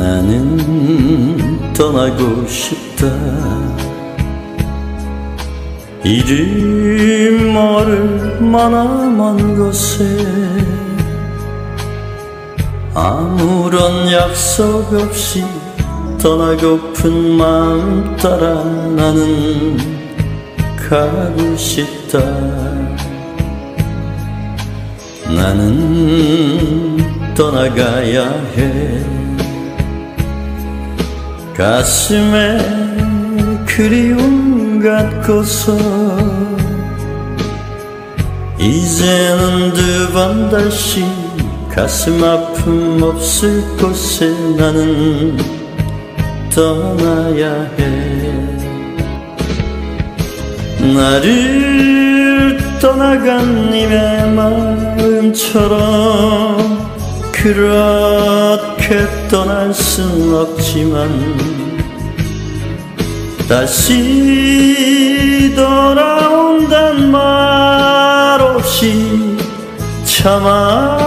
나는 떠나고 싶다. 이름 모를 만나먼 곳에 아무런 약속 없이 떠나고픈 마음 따라 나는 가고 싶다. 나는 떠나가야 해 가슴에 그리움 갖고서 이제는 두 번 다시 가슴 아픔 없을 곳에 나는 떠나야 해. 나를 떠나간 님의 마음처럼 그렇게 떠날 순 없지만 다시 돌아온단 말 없이 참아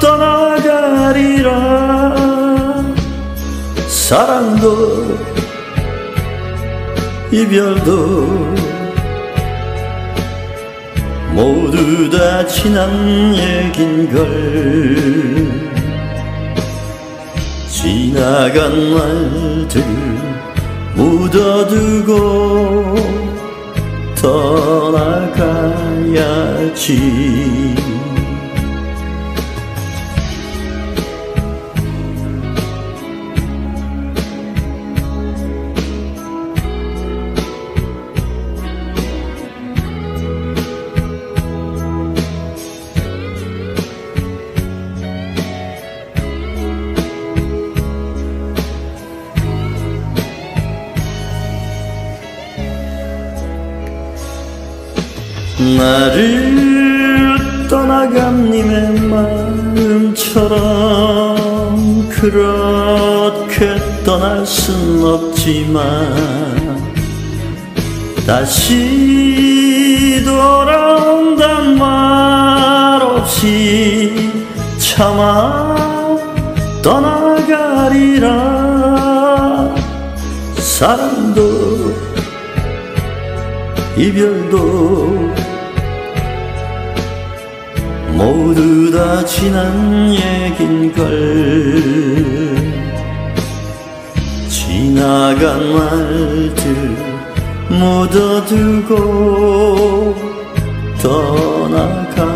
떠나가리라. 사랑도 이별도 모두 다 지난 얘긴걸. 지나간 말들 묻어두고 떠나가야지 나를 떠나간 님의 마음처럼 그렇게 떠날 순 없지만 다시 돌아온단 말 없이 참아 떠나가리라. 사랑도 이별도 모두 다 지난 얘긴걸. 지나간 말들 묻어두고 떠나가야지